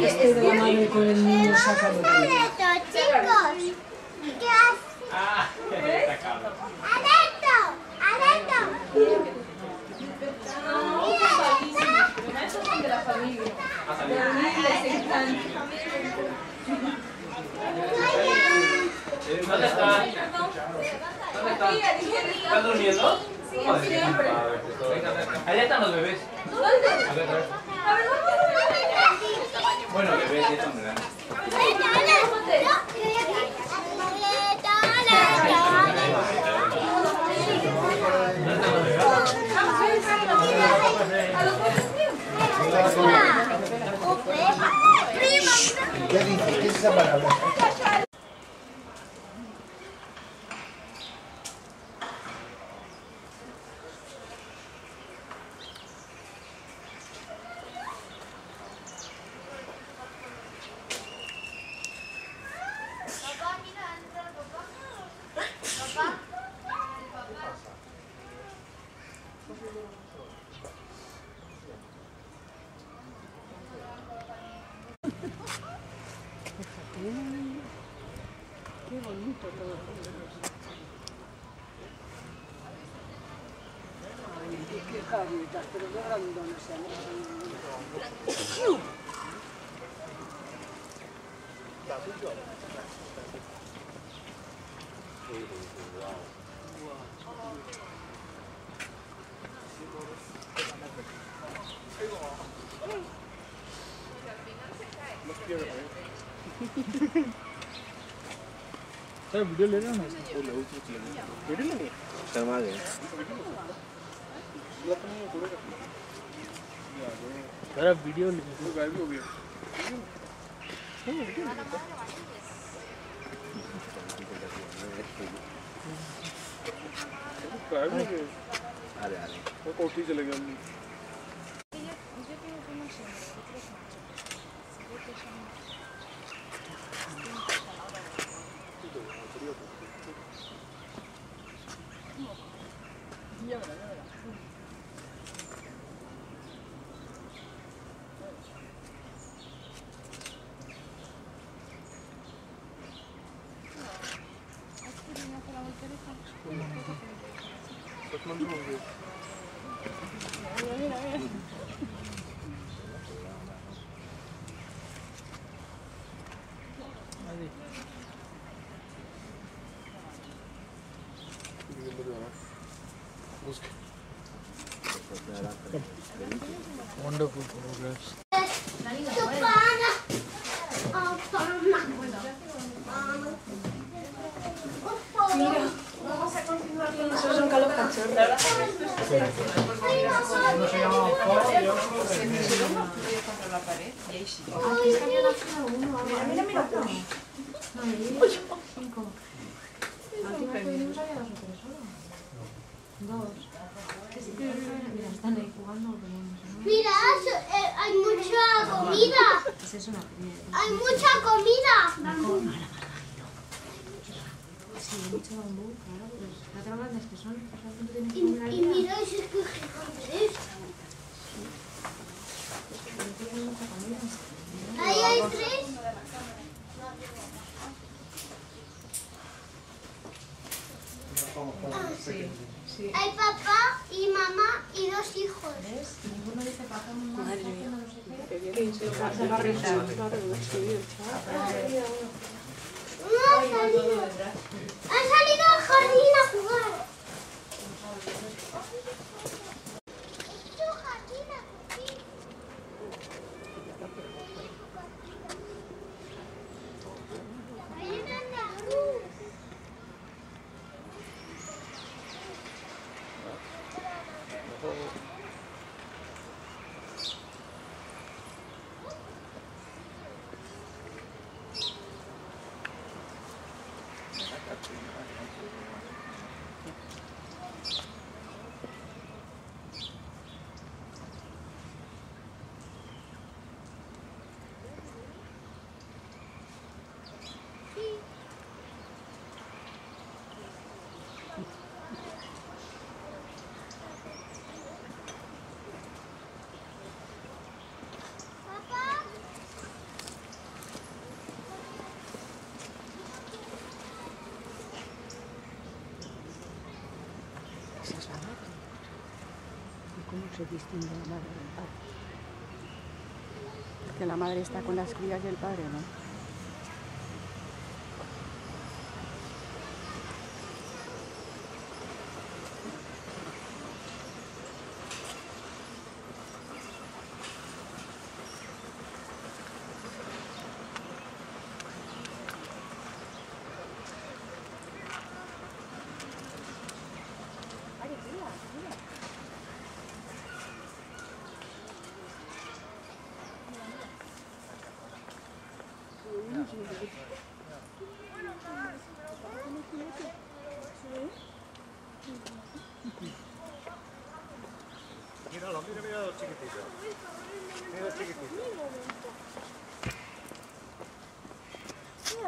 Este de. Ah. ¿Están durmiendo? Venga, venga. Allá están los bebés. ¿Dónde? A ver, a ver. A ver, vamos. Bueno, bebés, ya grandes. Dos ¿Qué dices? ¿Qué es esa palabra? Qué caritas, pero qué grandones se han hecho. Sir video ले रहे हो ना? वीडियो लेंगे शर्मा गए सर अब वीडियो ले गायब हो? गया गायब हो गया अरे अरे कोठी चलेंगे हम Wonderful progress. Uno se Paul y otro contra la pared y ahí sí. Mira, mira, mira. Mira, hay mucha comida. Hay mucha comida. Y, y mira, ese es que gigante es. Ahí hay tres. Sí, sí. Hay papá y mamá y dos hijos. No han salido. Han salido al jardín a jugar. ¿Y cómo se distingue la madre del padre? Porque la madre está con las crías y el padre no.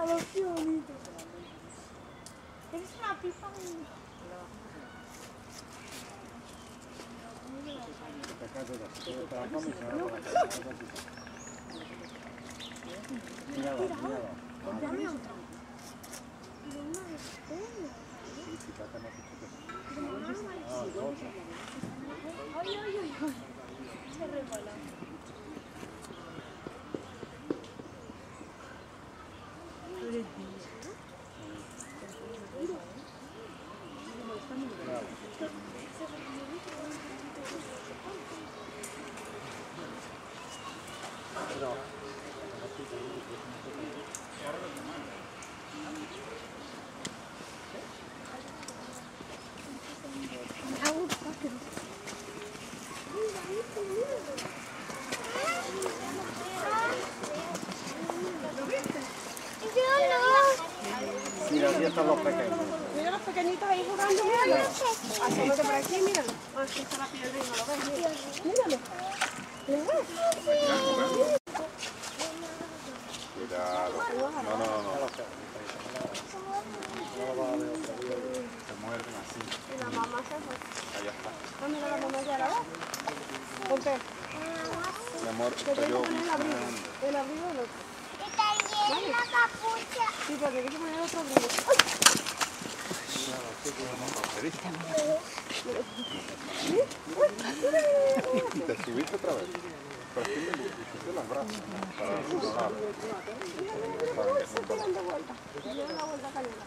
Mira los qué bonito. Es una pipa Míralo, míralo. Mira, ahí están los pequeños. Mira los pequeñitos ahí jugando, míralo. Asómate por aquí, míralo. La mira. Míralo. Cuidado. No, no, no. no. Se muerden así. Y la mamá se fue. Allá está. La mamá ya va. Ponte. Mi amor, pero tengo yo... el abrigo. El abrigo no. Y también la capucha. Sí, porque hay que poner otro abrigo. Te subiste otra vez. Es que me pusiste los brazos. Para.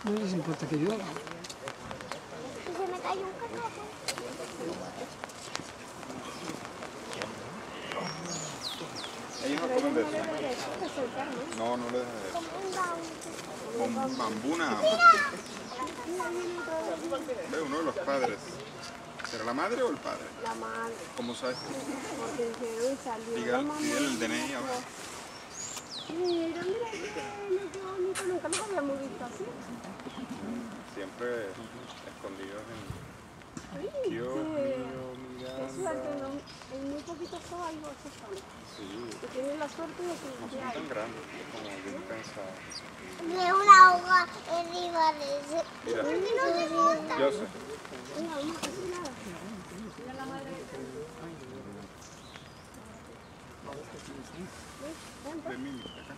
No les importa que llueva. Y se me cayó un cacapo. Ellos no comen de eso. No, no le dejes de eso. Con bambú Ve, uno de los padres. ¿Será la madre o el padre? La madre, ¿Cómo sabes tú? porque dijeron y salió Diga, pídele el DNI ahora. Mira, mira qué bonito, nunca los habíamos visto así. Siempre escondidos en... Dios mío, Miranda. suerte, ¿no? En muy poquito todo algo se sale. Sí, Que tienen la suerte de que no son tan grandes como pensaba. De una hoja arriba de ese. Mira, ¿Por qué no le gusta? yo sé. Mira, no, así nada. Ven, Mimi, acá.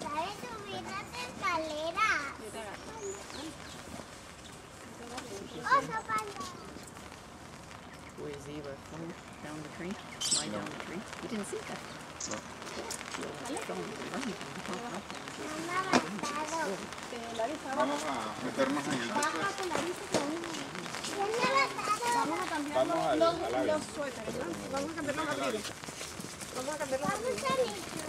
¿Sabes subir las escaleras? Oso panda. Where zebra flew down the tree, slide down the tree. You didn't see that? No. Me han matado. Vamos a meternos en el después. Me han matado. Vamos a cambiar los, los, los suéteres, ¿no? Vamos a cambiar los abrigos. Vamos a cambiar los abrigos.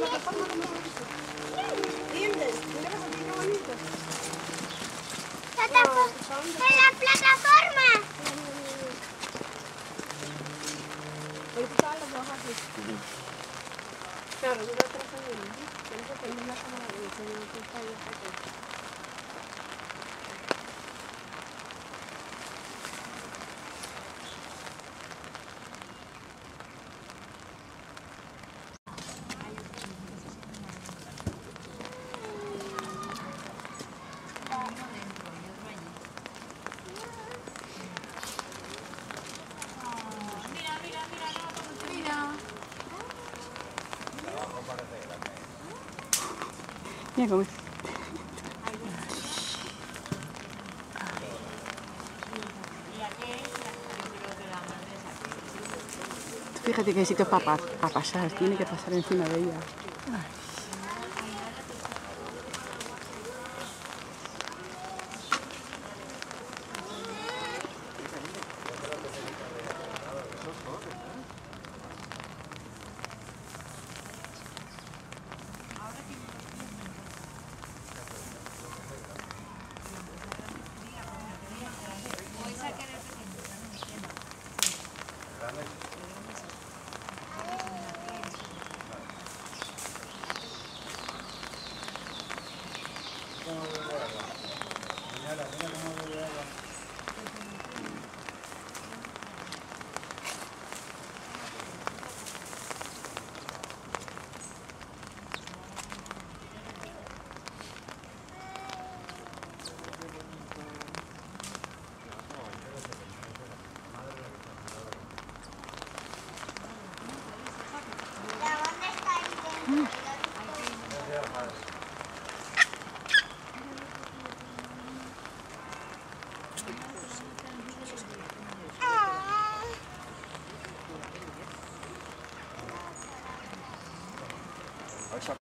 La plataforma como ¿Entiendes? Mira que aquí qué bonito. Plataforma. ¡En la plataforma! Claro, yo. Tienes que poner la cámara de Fíjate que hay sitio para pasar, tiene que pasar encima de ella.